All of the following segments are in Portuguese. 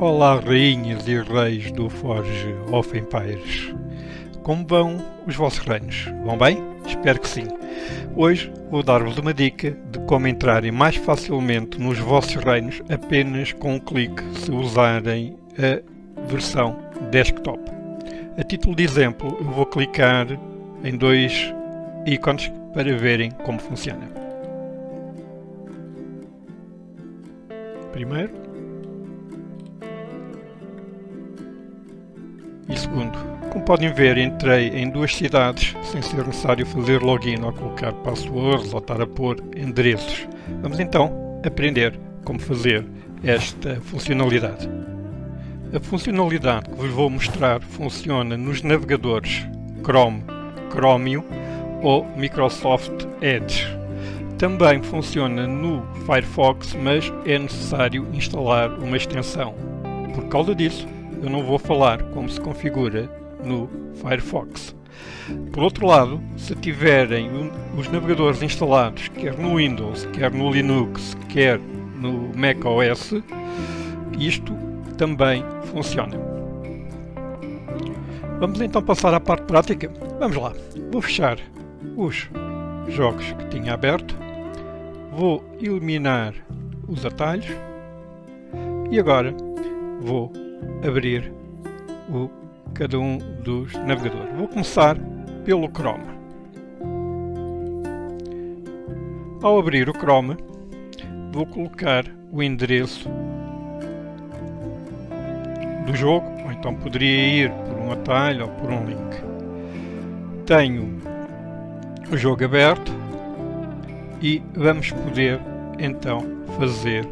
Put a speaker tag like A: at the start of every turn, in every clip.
A: Olá, rainhas e reis do Forge of Empires. Como vão os vossos reinos? Vão bem? Espero que sim. Hoje vou dar-vos uma dica de como entrarem mais facilmente nos vossos reinos apenas com um clique se usarem a versão desktop. A título de exemplo, eu vou clicar em dois ícones para verem como funciona. Primeiro, E segundo, como podem ver, entrei em duas cidades sem ser necessário fazer login ou colocar passwords ou estar a pôr endereços. Vamos então aprender como fazer esta funcionalidade. A funcionalidade que vos vou mostrar funciona nos navegadores Chrome, Chromium ou Microsoft Edge. Também funciona no Firefox, mas é necessário instalar uma extensão. Por causa disso, eu não vou falar como se configura no Firefox. Por outro lado, se tiverem os navegadores instalados quer no Windows, quer no Linux, quer no macOS, isto também funciona. Vamos então passar à parte prática? Vamos lá. Vou fechar os jogos que tinha aberto, vou eliminar os atalhos e agora vou abrir o, cada um dos navegadores. Vou começar pelo Chrome. Ao abrir o Chrome, vou colocar o endereço do jogo, ou então poderia ir por um atalho ou por um link. Tenho o jogo aberto e vamos poder então fazer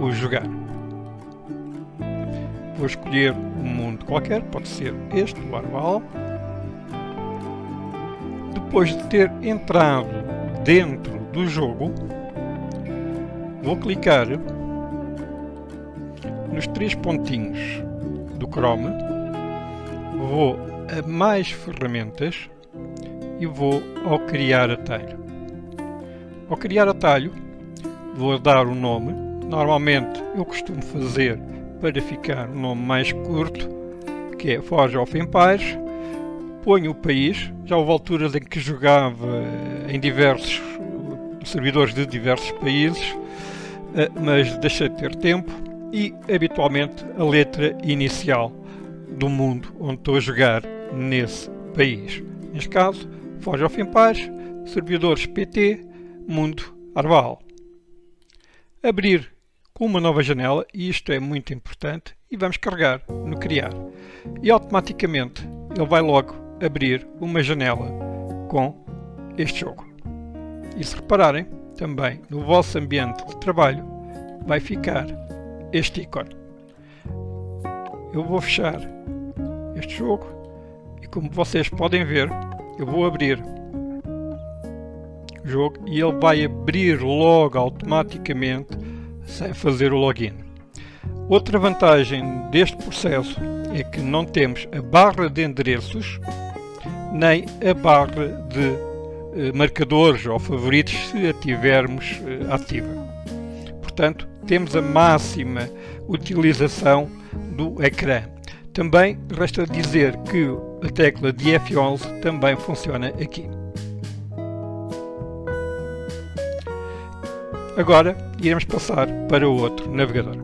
A: o jogar. Vou escolher um mundo qualquer, pode ser este, o Arval. Depois de ter entrado dentro do jogo, vou clicar nos três pontinhos do Chrome, vou a mais ferramentas e vou ao criar atalho. Ao criar atalho, vou dar o nome. Normalmente eu costumo fazer para ficar um nome mais curto, que é Forge of Empires. Ponho o país, já houve alturas em que jogava em diversos servidores de diversos países, eh, mas deixei de ter tempo e habitualmente a letra inicial do mundo onde estou a jogar nesse país. Neste caso, Forge of Empires, servidores PT, mundo Arval. Abrir uma nova janela e isto é muito importante e vamos carregar no criar. E automaticamente ele vai logo abrir uma janela com este jogo. E se repararem também no vosso ambiente de trabalho vai ficar este ícone. Eu vou fechar este jogo e como vocês podem ver eu vou abrir o jogo e ele vai abrir logo automaticamente sem fazer o login. Outra vantagem deste processo é que não temos a barra de endereços nem a barra de eh, marcadores ou favoritos se a tivermos eh, ativa. Portanto, temos a máxima utilização do ecrã. Também resta dizer que a tecla de F11 também funciona aqui. Agora iremos passar para o outro navegador.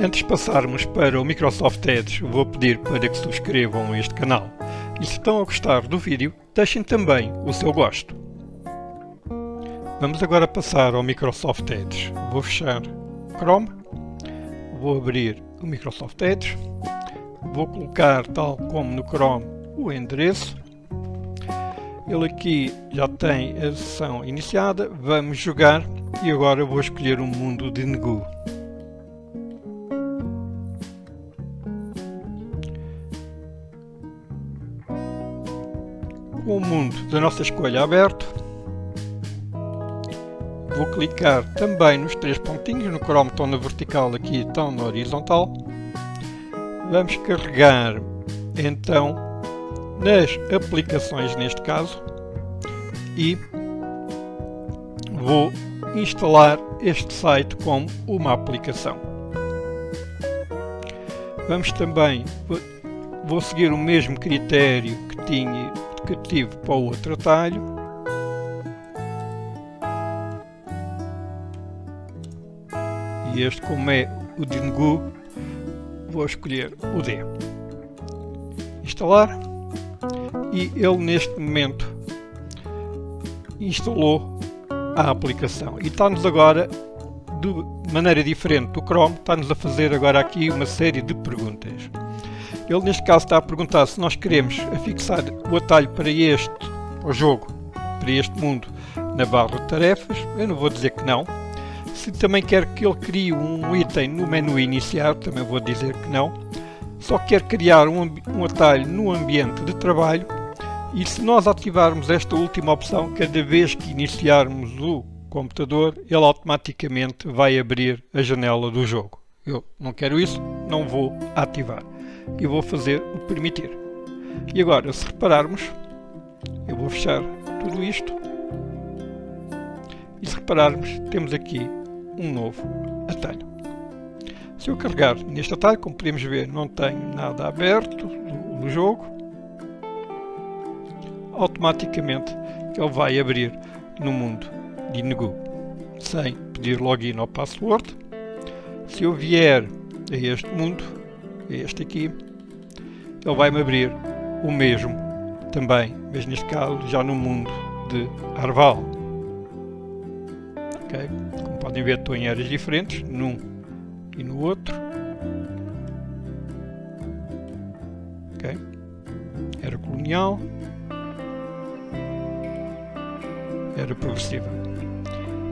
A: Antes de passarmos para o Microsoft Edge, vou pedir para que subscrevam este canal. E se estão a gostar do vídeo, deixem também o seu gosto. Vamos agora passar ao Microsoft Edge. Vou fechar Chrome, vou abrir o Microsoft Edge, vou colocar, tal como no Chrome, o endereço. Ele aqui já tem a sessão iniciada, vamos jogar e agora vou escolher um mundo de Negu. Com o mundo da nossa escolha aberto, vou clicar também nos três pontinhos, no Chrome estão na vertical, aqui estão na horizontal. Vamos carregar então nas aplicações neste caso e vou instalar este site como uma aplicação. Vamos também, vou seguir o mesmo critério que, tinha, que tive para o outro atalho. E este, como é o Dingu, vou escolher o D. Instalar. E ele neste momento instalou a aplicação. E está-nos agora de maneira diferente do Chrome, está-nos a fazer agora aqui uma série de perguntas. Ele neste caso está a perguntar se nós queremos afixar o atalho para este o jogo, para este mundo, na barra de tarefas. Eu não vou dizer que não. Se também quer que ele crie um item no menu iniciar, também vou dizer que não. Só quer criar um, um atalho no ambiente de trabalho e se nós ativarmos esta última opção, cada vez que iniciarmos o computador, ele automaticamente vai abrir a janela do jogo. Eu não quero isso, não vou ativar. E vou fazer o permitir. E agora, se repararmos, eu vou fechar tudo isto. E se repararmos, temos aqui um novo atalho. Se eu carregar neste atalho, como podemos ver, não tenho nada aberto no jogo. Automaticamente ele vai abrir no mundo de Nego sem pedir login ou password. Se eu vier a este mundo, a este aqui, ele vai-me abrir o mesmo também, mas neste caso já no mundo de Arval. Okay? Como podem ver, estou em áreas diferentes, num e no outro. Okay? Era colonial, progressiva.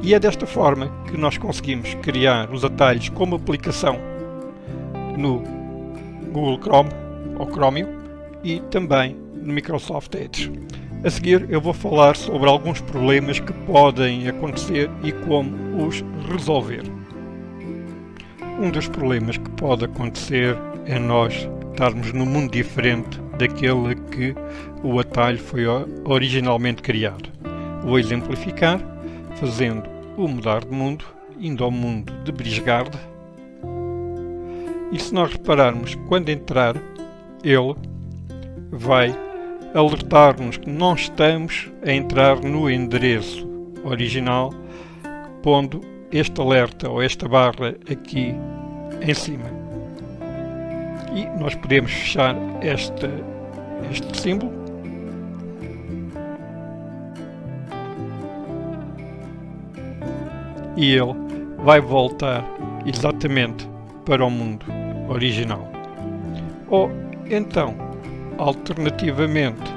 A: E é desta forma que nós conseguimos criar os atalhos como aplicação no Google Chrome ou Chromium e também no Microsoft Edge. A seguir eu vou falar sobre alguns problemas que podem acontecer e como os resolver. Um dos problemas que pode acontecer é nós estarmos num mundo diferente daquele que o atalho foi originalmente criado. Vou exemplificar fazendo o mudar de mundo, indo ao mundo de Brisgard. E se nós repararmos, quando entrar, ele vai alertar-nos que não estamos a entrar no endereço original, pondo este alerta ou esta barra aqui em cima. E nós podemos fechar este, este símbolo e ele vai voltar exatamente para o mundo original. Ou então, alternativamente,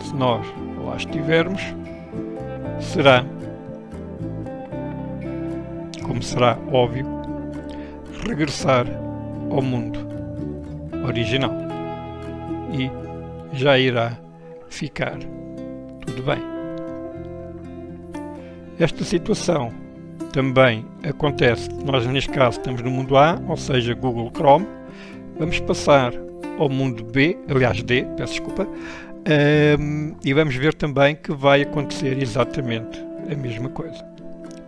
A: se nós lá estivermos, será, como será óbvio, regressar ao mundo original e já irá ficar tudo bem. Esta situação também acontece, nós neste caso estamos no mundo A, ou seja, Google Chrome, vamos passar ao mundo B, aliás D, peço desculpa, um, e vamos ver também que vai acontecer exatamente a mesma coisa.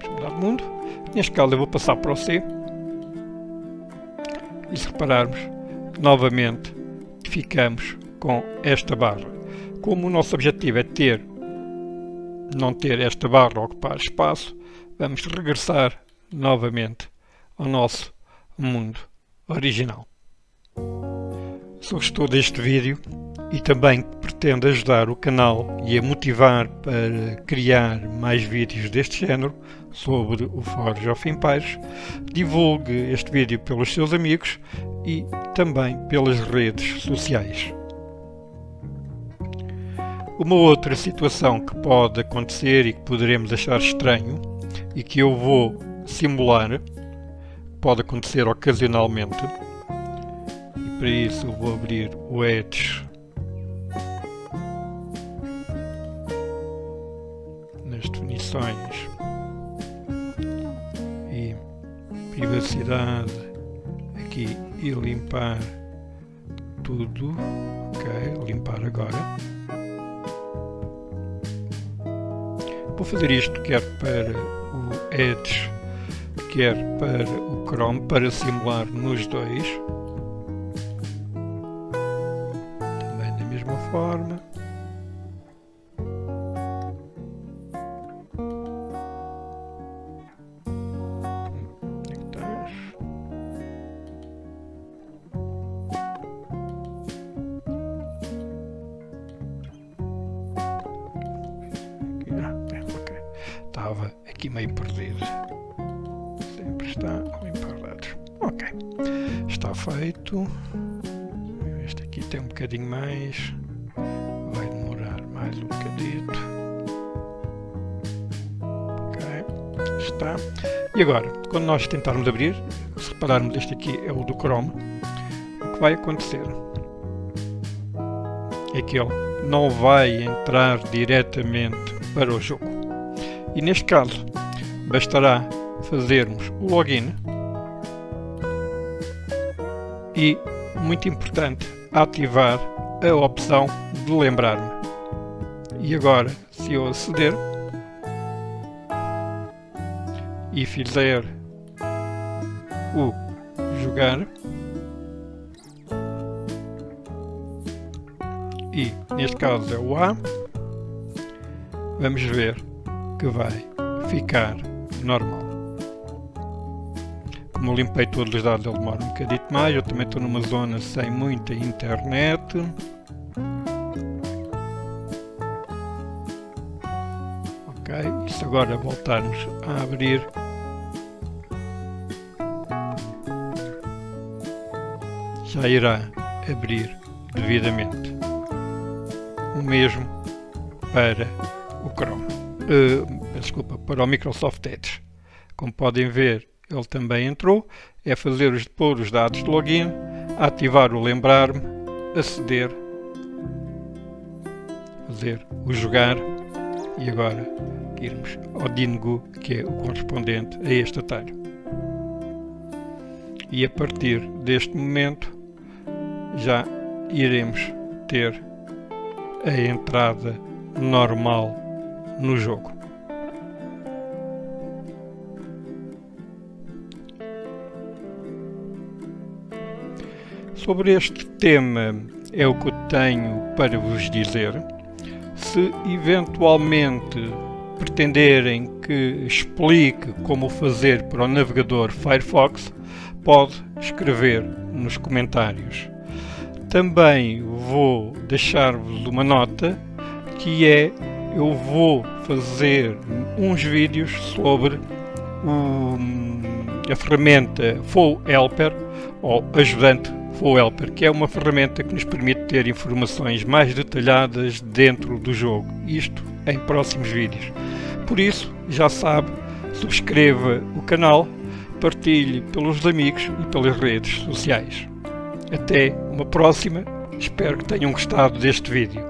A: Vamos mudar de mundo, neste caso eu vou passar para o C, e se repararmos, novamente ficamos com esta barra. Como o nosso objetivo é ter, não ter esta barra ocupar espaço, vamos regressar novamente ao nosso mundo original. Se gostou deste vídeo e também pretende ajudar o canal e a motivar para criar mais vídeos deste género sobre o Forge of Empires, divulgue este vídeo pelos seus amigos e também pelas redes sociais. Uma outra situação que pode acontecer e que poderemos achar estranho e que eu vou simular, pode acontecer ocasionalmente, e para isso eu vou abrir o Edge. Nas definições. E privacidade. Aqui e limpar tudo, ok, limpar agora. Vou fazer isto quer para o Edge, quer para o Chrome, para simular nos dois. forma. estava aqui meio perdido. Sempre está bem perdido. Ok. Está feito. Este aqui tem um bocadinho mais. Vai demorar mais um bocadito. Ok. Está. E agora, quando nós tentarmos abrir, se repararmos este aqui é o do Chrome, o que vai acontecer é que ele não vai entrar diretamente para o jogo e neste caso, bastará fazermos o login e, muito importante, ativar a opção de lembrar-me. E agora, se eu aceder e fizer o jogar e neste caso é o A, vamos ver que vai ficar normal. Como limpei todos os dados, ele demora um bocadinho mais. Eu também estou numa zona sem muita internet. Ok, e se agora voltarmos a abrir, já irá abrir devidamente. O mesmo para o Chrome uh, desculpa, para o Microsoft Edge. Como podem ver, ele também entrou. É fazer os, pôr os dados de login, ativar o lembrar-me, aceder, fazer o jogar e agora irmos ao Dingo, que é o correspondente a este atalho. E a partir deste momento já iremos ter a entrada normal no jogo. Sobre este tema é o que eu tenho para vos dizer. Se eventualmente pretenderem que explique como fazer para o navegador Firefox, pode escrever nos comentários. Também vou deixar-vos uma nota que é eu vou fazer uns vídeos sobre a ferramenta Full Helper ou ajudante Full Helper, que é uma ferramenta que nos permite ter informações mais detalhadas dentro do jogo. Isto em próximos vídeos. Por isso, já sabe, subscreva o canal, partilhe pelos amigos e pelas redes sociais. Até uma próxima, espero que tenham gostado deste vídeo.